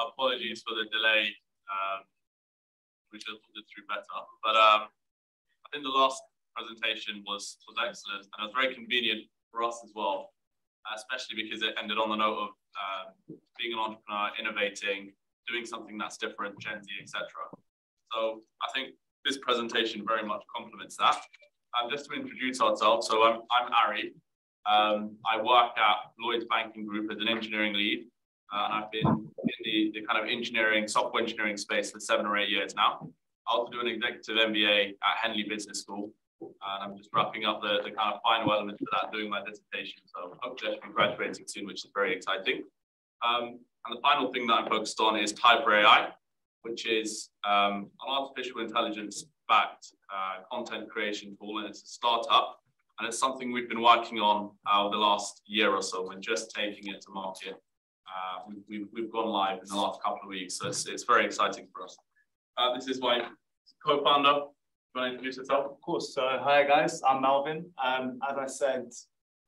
Apologies for the delay. Um, we should it through better. But um, I think the last presentation was, was excellent and it was very convenient for us as well, especially because it ended on the note of um, being an entrepreneur, innovating, doing something that's different, Gen Z, etc. So I think this presentation very much complements that. And just to introduce ourselves, so I'm, I'm Ari. Um, I work at Lloyds Banking Group as an engineering lead. Uh, and I've been in the, the kind of engineering, software engineering space for seven or eight years now. I also do an executive MBA at Henley Business School. And I'm just wrapping up the, the kind of final elements of that, doing my dissertation. So hopefully I should be graduating soon, which is very exciting. Um, and the final thing that I'm focused on is Typr AI, which is um, an artificial intelligence backed uh, content creation tool. And it's a startup. And it's something we've been working on uh, the last year or so. We're just taking it to market. Uh, we've, we've, we've, gone live in the last couple of weeks, so it's, it's very exciting for us. Uh, this is my co-founder. You want to introduce yourself? Of course. So, hi guys, I'm Malvin. Um, as I said,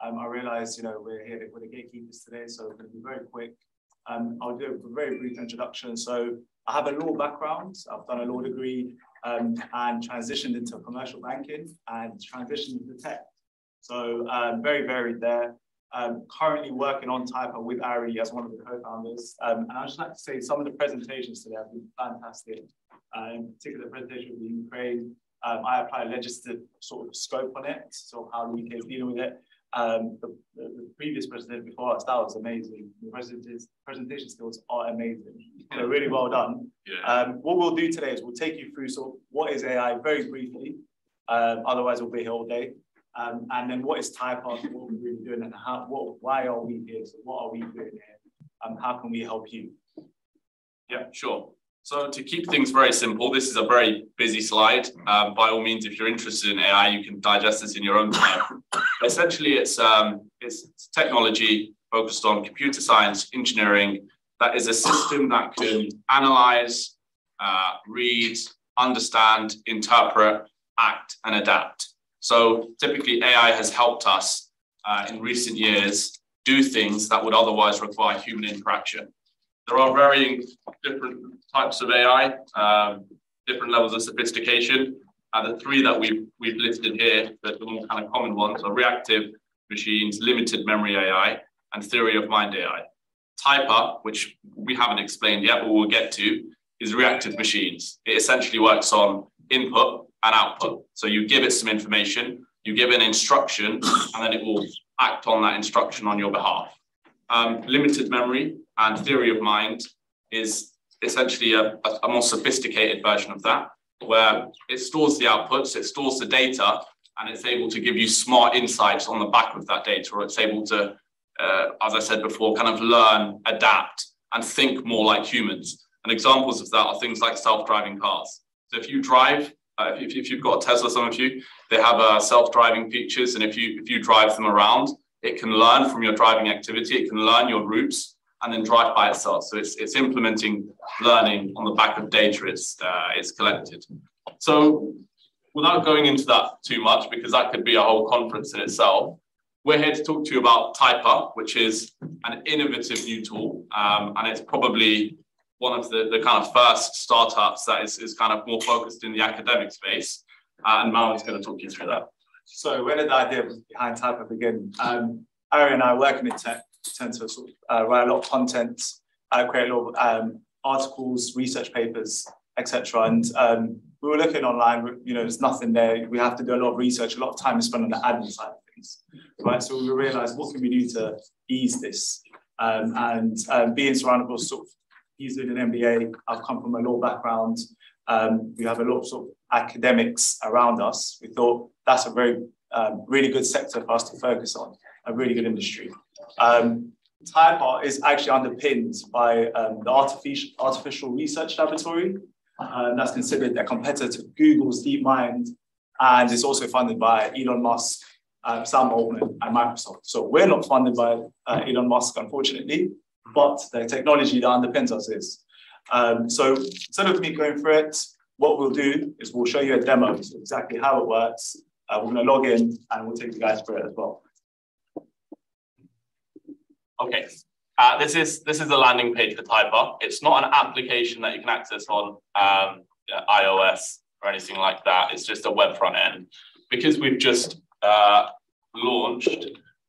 um, I realized, you know, we're here with the gatekeepers today, so we're going to be very quick. Um, I'll do a very brief introduction. So, I have a law background. I've done a law degree um, and transitioned into commercial banking and transitioned into tech. So, um, very varied there. Um, currently working on Typr with Ari as one of the co-founders. Um, and I'd just like to say some of the presentations today have been fantastic. Uh, in particular, the presentation with Ukraine, um, I applied a legislative sort of scope on it, so how the UK is dealing with it. Um, the, the, the, previous presentation before us, that was amazing. The presentation, presentation skills are amazing. They're really well done. Yeah. Um, what we'll do today is we'll take you through sort of what is AI very briefly. Um, otherwise, we'll be here all day. Um, and then what is Typr, what are we really doing, and how, what, why are we here? So what are we doing here? And how can we help you? Yeah, sure. So to keep things very simple, this is a very busy slide. Um, by all means, if you're interested in AI, you can digest this in your own time. Essentially, it's, um, it's technology focused on computer science, engineering, that is a system that can analyze, uh, read, understand, interpret, act, and adapt. So typically AI has helped us uh, in recent years do things that would otherwise require human interaction. There are varying different types of AI, um, different levels of sophistication. And the three that we've, we've listed here, the, the more kind of common ones are reactive machines, limited memory AI, and theory of mind AI. Typr, which we haven't explained yet, but we'll get to, is reactive machines. It essentially works on input and output. So you give it some information, you give an instruction, and then it will act on that instruction on your behalf. Um, limited memory and theory of mind is essentially a, a, more sophisticated version of that, where it stores the outputs, it stores the data, and it's able to give you smart insights on the back of that data, or it's able to, uh, as I said before, kind of learn, adapt, and think more like humans. And examples of that are things like self-driving cars. So if you drive, uh, if, if, you've got a Tesla, some of you, they have uh, self-driving features, and if you if you drive them around, it can learn from your driving activity. It can learn your routes and then drive by itself. So it's it's implementing learning on the back of data it's uh, it's collected. So without going into that too much, because that could be a whole conference in itself, we're here to talk to you about Typr, which is an innovative new tool, um, and it's probably one of the, the kind of first startups that is, is kind of more focused in the academic space. Uh, and Mal is going to talk you through that. So where did the idea behind Typr begin? Um, Ari and I working in tech tend to sort of, uh, write a lot of content, uh, create a lot of um, articles, research papers, etc. And um, we were looking online, you know, there's nothing there. We have to do a lot of research, a lot of time is spent on the admin side of things, right? So we realized what can we do to ease this? Um, and um, being surrounded with sort of he's doing an MBA. I've come from a law background. Um, we have a lot of academics around us. We thought that's a very um, really good sector for us to focus on, a really good industry. Um, Typr is actually underpinned by um, the artificial, artificial Research Laboratory. Um, that's considered a competitor to Google's DeepMind, and it's also funded by Elon Musk, um, Sam Altman, and Microsoft. So we're not funded by uh, Elon Musk, unfortunately, but the technology that underpins us is. Um, so instead of me going through it, what we'll do is we'll show you a demo, so exactly how it works. Uh, we're gonna log in and we'll take you guys through it as well. Okay, Uh, this is this is the landing page for Typr. It's not an application that you can access on um, iOS or anything like that. It's just a web front end. Because we've just uh, launched,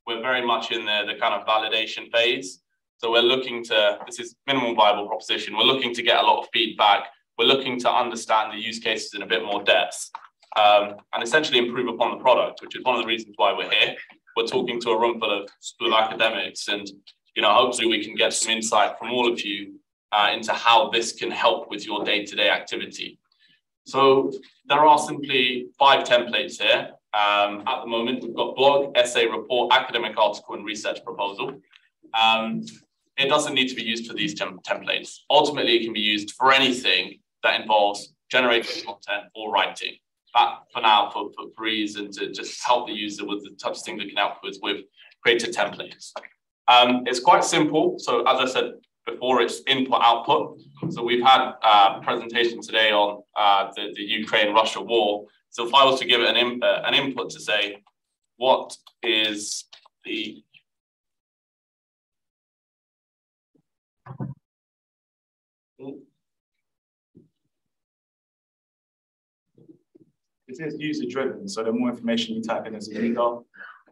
we're very much in the, the kind of validation phase. So we're looking to, this is minimal viable proposition. We're looking to get a lot of feedback. We're looking to understand the use cases in a bit more depth um, and essentially improve upon the product, which is one of the reasons why we're here. We're talking to a room full of, of academics and, you know, hopefully we can get some insight from all of you uh, into how this can help with your day-to-day -day activity. So there are simply five templates here. Um, at the moment, we've got blog, essay, report, academic article, and research proposal. Um, it doesn't need to be used for these tem templates. Ultimately, it can be used for anything that involves generating content or writing. That, for now, for, for and to just help the user with the of things we can help with, with created templates. Um, it's quite simple. So as I said before its input output. So we've had a presentation today on uh, the, the Ukraine-Russia war. So if I was to give it an, in, uh, an input to say, what is the It is user driven, so the more information you type in as a user,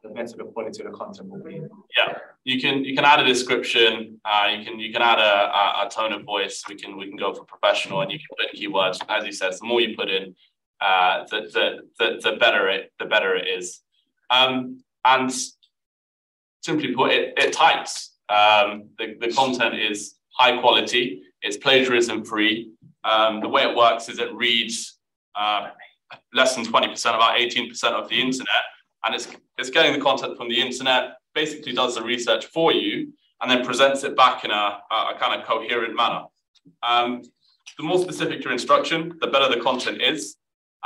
the better the quality of the content will be. Yeah, you can you can add a description. Uh, you can you can add a, a, tone of voice. We can we can go for professional, and you can put in keywords. As you said, the more you put in, uh, the, the the the better it the better it is. Um, and simply put, it it types. Um, the the content is high quality. It's plagiarism free. Um, the way it works is it reads uh, less than 20%, about 18% of the internet, and it's, it's getting the content from the internet, basically does the research for you, and then presents it back in a, a kind of coherent manner. Um, the more specific your instruction, the better the content is,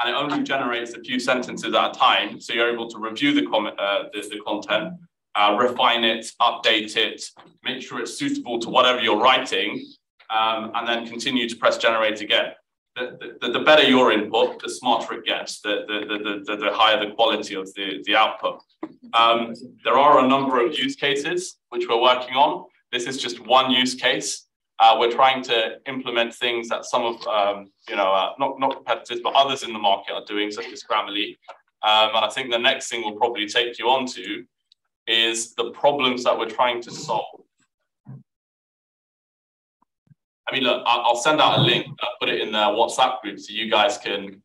and it only generates a few sentences at a time, so you're able to review the, comment, uh, the, the content, uh, refine it, update it, make sure it's suitable to whatever you're writing, um, and then continue to press generate again the, the, better your input, the smarter it gets, the, the, the, the, higher the quality of the, the output. Um, there are a number of use cases which we're working on. This is just one use case. Uh, we're trying to implement things that some of, um, you know, uh, not, not competitors, but others in the market are doing, such as Grammarly. Um, and I think the next thing we'll probably take you on to is the problems that we're trying to solve. I mean, look, I'll send out a link. I'll put it in the WhatsApp group so you guys can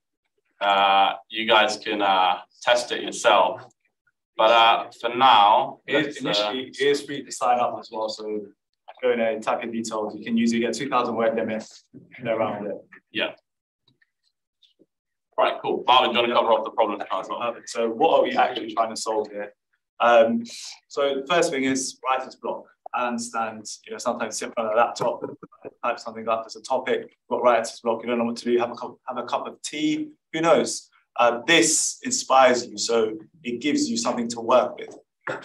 uh, you guys can uh, test it yourself. But uh, for now, it's, initially uh, it is free to sign up as well. So go in there and type in details. You can use it. get 2,000 word limit around it. Yeah. Right, cool. Malvin, do you want to cover off the problem as well? So what are we actually trying to solve here? Um, so the first thing is writer's block. I understand, you know, sometimes sit in front of a laptop, type something up as a topic, got writer's block, you don't know what to do, have a cup, have a cup of tea, who knows? Uh, this inspires you, so it gives you something to work with.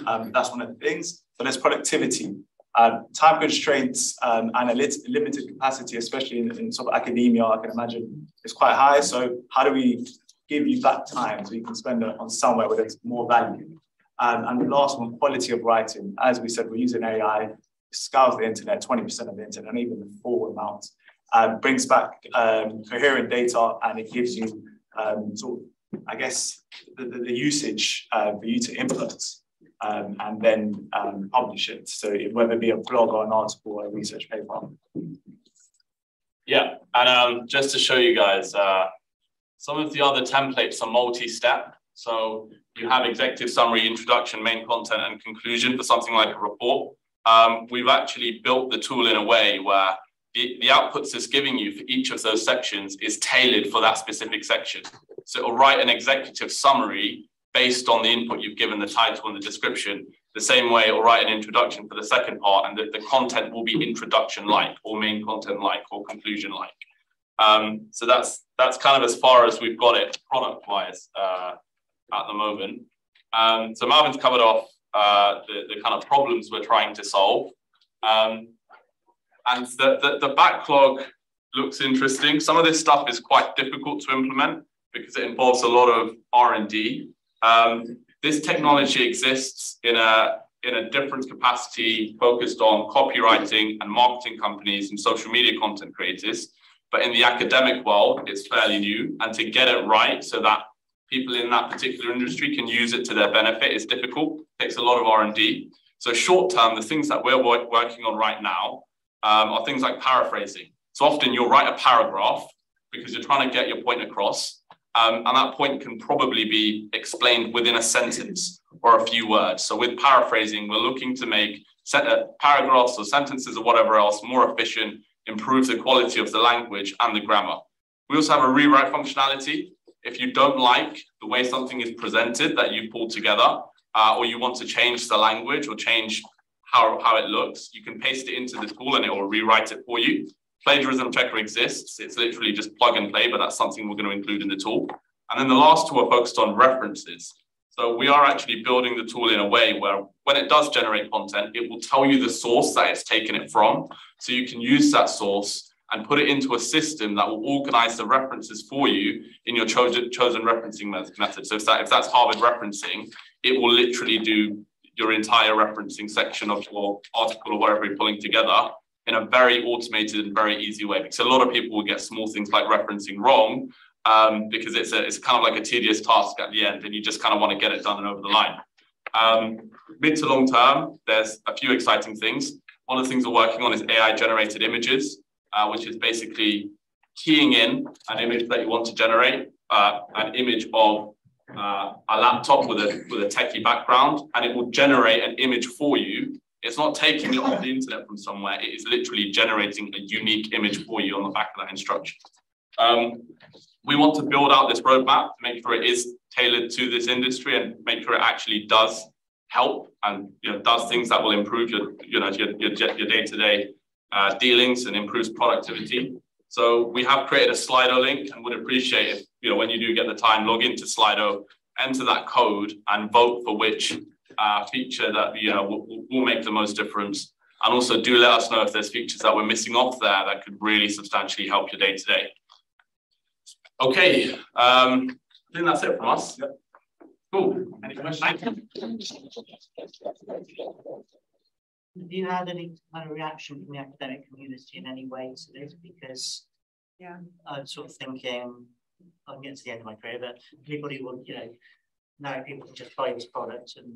Um, that's one of the things. So there's productivity. Um, time constraints um, and a limited capacity, especially in, in, sort of academia, I can imagine, is quite high. So how do we give you that time so you can spend it on somewhere where there's more value? Um, and the last one, quality of writing. As we said, we're using AI, scours the internet, 20% of the internet, and even the full amount. Um, brings back um, coherent data and it gives you um, sort of, I guess, the, the, the usage uh, for you to input um, and then um, publish it. So it whether it be a blog or an article or a research paper. Yeah, and um, just to show you guys, uh, some of the other templates are multi-step. So you have executive summary, introduction, main content, and conclusion for something like a report. Um, we've actually built the tool in a way where the, the outputs it's giving you for each of those sections is tailored for that specific section. So it'll write an executive summary based on the input you've given, the title and the description. The same way it'll write an introduction for the second part, and the, the content will be introduction like, or main content like, or conclusion like. Um, so that's that's kind of as far as we've got it product wise. Uh, at the moment. Um, so Malvin's covered off uh, the, the kind of problems we're trying to solve. Um, and the, the, the, backlog looks interesting. Some of this stuff is quite difficult to implement because it involves a lot of R&D. Um, this technology exists in a, in a different capacity focused on copywriting and marketing companies and social media content creators. But in the academic world, it's fairly new. And to get it right so that people in that particular industry can use it to their benefit is difficult. It takes a lot of R&D. So short term, the things that we're working on right now um, are things like paraphrasing. So often you'll write a paragraph because you're trying to get your point across. Um, and that point can probably be explained within a sentence or a few words. So with paraphrasing, we're looking to make uh, paragraphs or sentences or whatever else more efficient, improve the quality of the language and the grammar. We also have a rewrite functionality. If you don't like the way something is presented that you've pulled together, uh, or you want to change the language or change how, how it looks, you can paste it into the tool and it will rewrite it for you. Plagiarism checker exists. It's literally just plug and play, but that's something we're going to include in the tool. And then the last two are focused on references. So we are actually building the tool in a way where when it does generate content, it will tell you the source that it's taken it from. So you can use that source and put it into a system that will organize the references for you in your chosen, chosen referencing method. So if, that, if that's Harvard referencing, it will literally do your entire referencing section of your article or whatever you're pulling together in a very automated and very easy way. Because a lot of people will get small things like referencing wrong um, because it's a, it's kind of like a tedious task at the end, and you just kind of want to get it done and over the line. Um, mid to long term, there's a few exciting things. One of the things we're working on is AI generated images, uh, which is basically keying in an image that you want to generate, uh, an image of uh, a laptop with a with a techie background, and it will generate an image for you it's not taking it off the internet from somewhere. It is literally generating a unique image for you on the back of that instruction. Um, we want to build out this roadmap to make sure it is tailored to this industry and make sure it actually does help and you know, does things that will improve your, you know, your, your, your day-to-day uh, dealings and improves productivity. So we have created a Slido link and would appreciate if, you know, when you do get the time, log into Slido, enter that code and vote for which uh, feature that you know will, will make the most difference. And also do let us know if there's features that we're missing off there that could really substantially help your day to day. Okay, um, I think that's it from us. Yep. Cool. Any questions? Have you had any kind of reaction from the academic community in any way to this? Because yeah, I'm sort of thinking, I'm getting to the end of my career, but anybody will, you know, now people can just buy this product and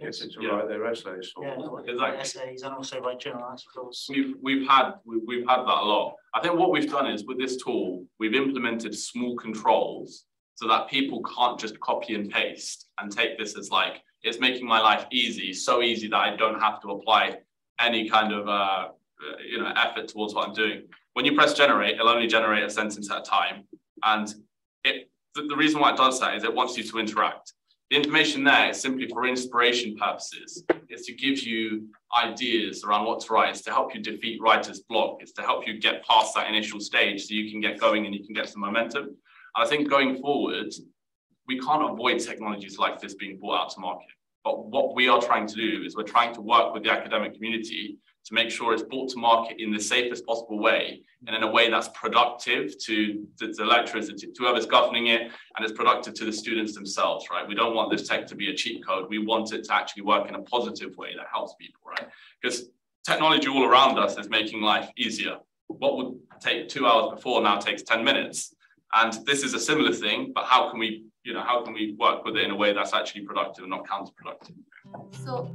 Yes, it's yeah. write their essays. Yeah, exactly. essays and also write journal articles. We've we've had we've, we've had that a lot. I think what we've done is with this tool, we've implemented small controls so that people can't just copy and paste and take this as like it's making my life easy, so easy that I don't have to apply any kind of uh, you know effort towards what I'm doing. When you press generate, it'll only generate a sentence at a time, and it the, the reason why it does that is it wants you to interact. The information there is simply for inspiration purposes. It's to give you ideas around what to write. It's to help you defeat writer's block. It's to help you get past that initial stage so you can get going and you can get some momentum. And I think going forward, we can't avoid technologies like this being brought out to market. But what we are trying to do is we're trying to work with the academic community to make sure it's brought to market in the safest possible way and in a way that's productive to the, the lecturers, to, to whoever's governing it, and it's productive to the students themselves, right? We don't want this tech to be a cheat code. We want it to actually work in a positive way that helps people, right? Because technology all around us is making life easier. What would take two hours before now takes 10 minutes. And this is a similar thing, but how can we, you know, how can we work with it in a way that's actually productive and not counterproductive? So